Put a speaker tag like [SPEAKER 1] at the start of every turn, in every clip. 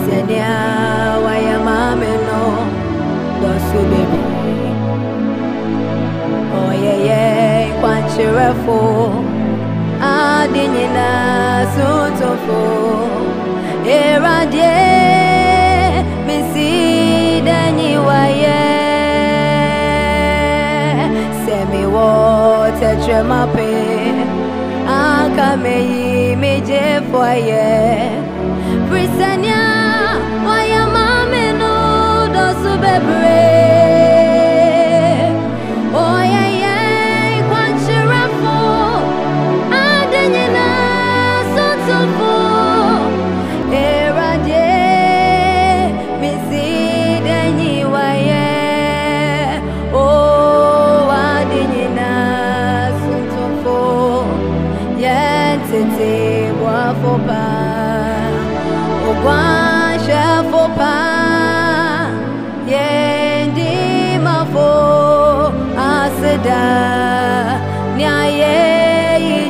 [SPEAKER 1] enti sɛ mewɔ tɛkyerɛma pem aka meyi megyefoɔ yɛ firi sɛ nea wayɛ maa no dɔso bebree ɔyɛyɛ nkwankyerɛfo ade nyinaa sontofo eradeɛ mesi danyi wayɛ sɛ mewɔ tɛkyerɛma pe yɛ oguanhwɛfo paa yɛn dimafo aseda nea yɛyi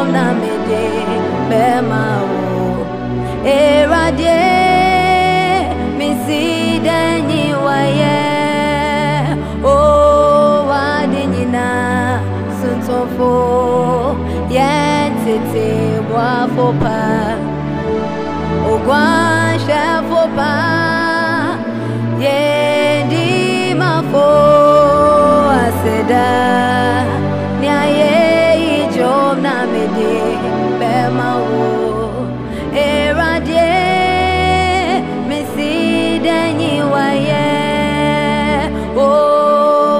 [SPEAKER 1] dwom na mede bɛma wo eradeɛ mesi aseda nea yɛyi dwom na mede bɛma wo. Eradeɛ mesi danyi wayɛ o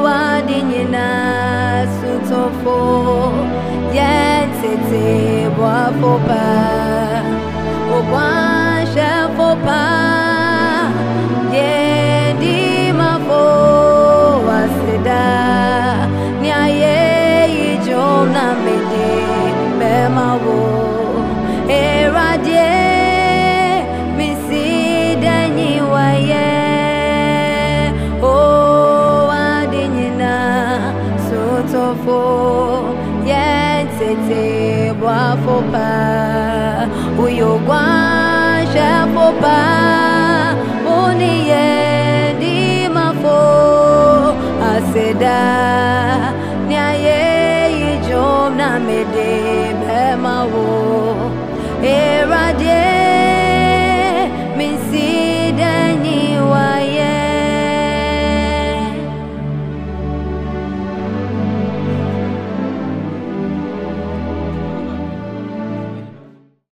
[SPEAKER 1] wade nyinaa sontofo yɛn tete boafo paa oguanhwɛfo paa mede bema wo. Eradeɛ.